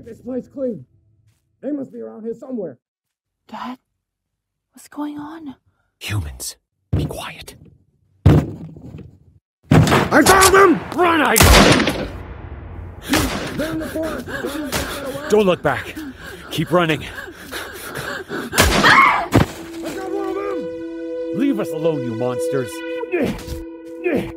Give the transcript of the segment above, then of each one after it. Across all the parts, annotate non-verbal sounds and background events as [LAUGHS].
place clean. They must be around here somewhere. Dad, what's going on? Humans, be quiet. I found them! Run, I They're in the forest. Don't let them get away. Don't look back. Keep running. I got one of them! Leave us alone, you monsters. [LAUGHS]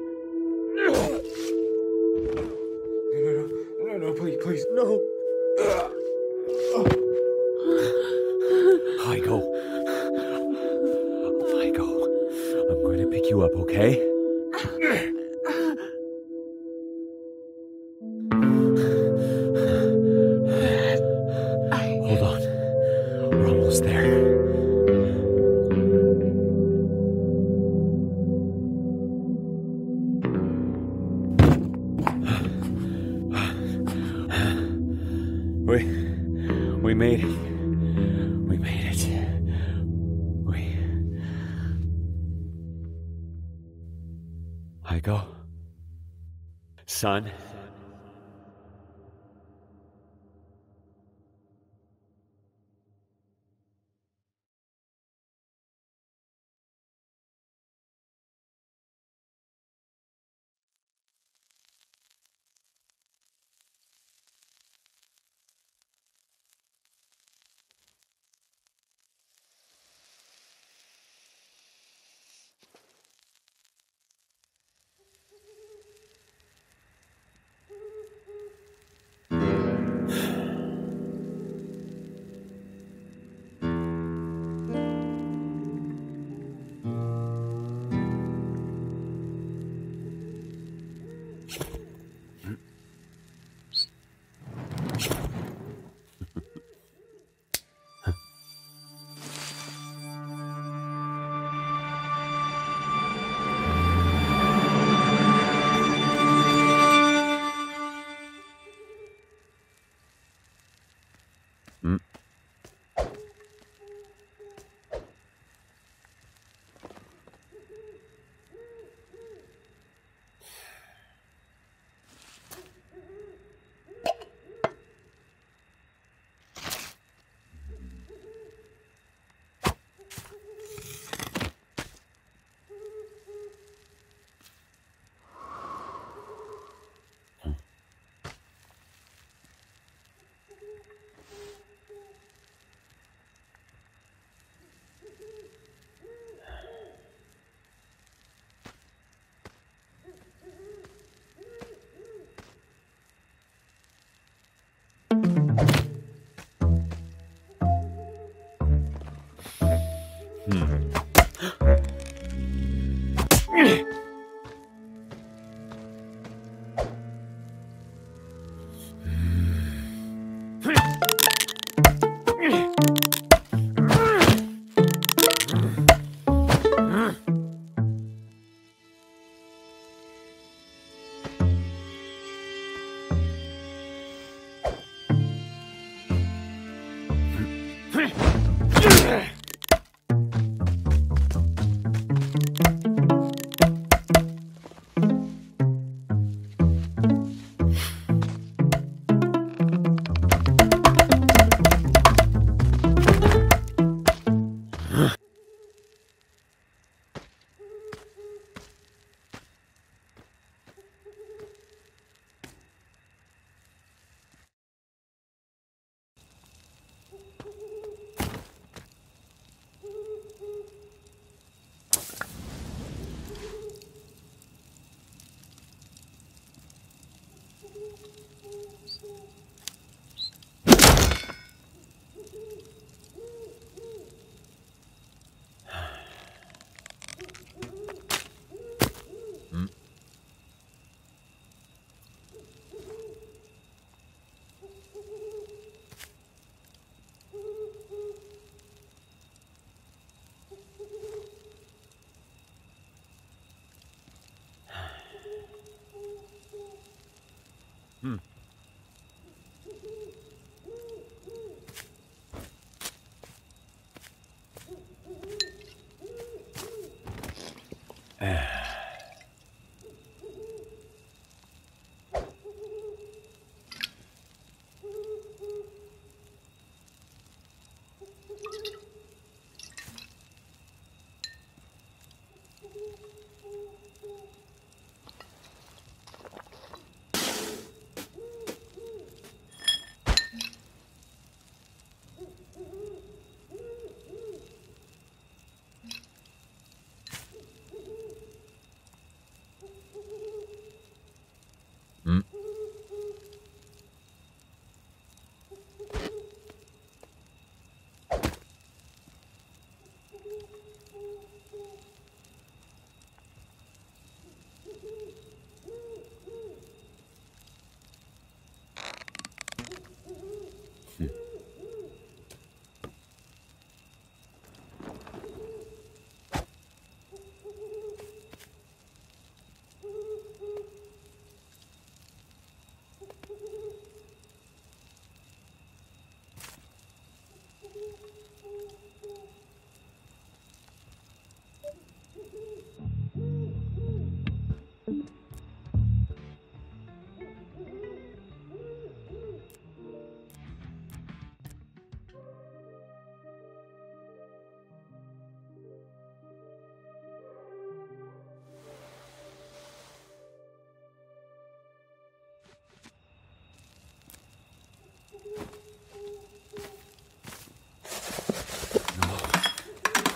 made it. We made it. We I go. Son.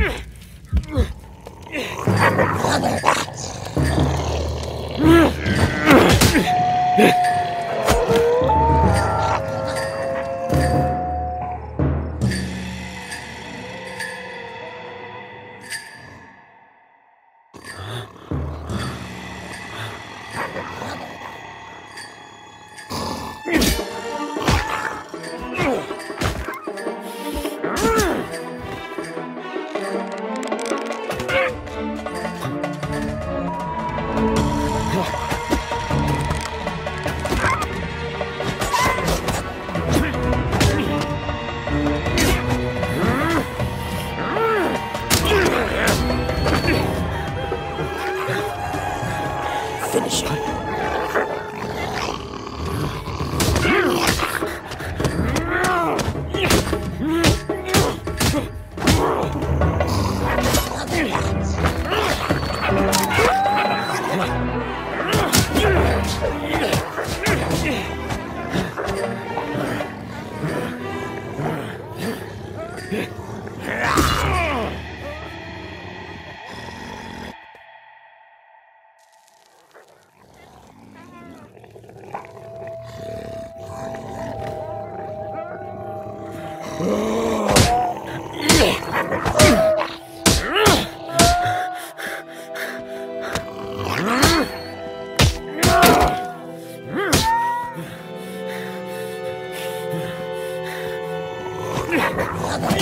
Ugh! finish him. Want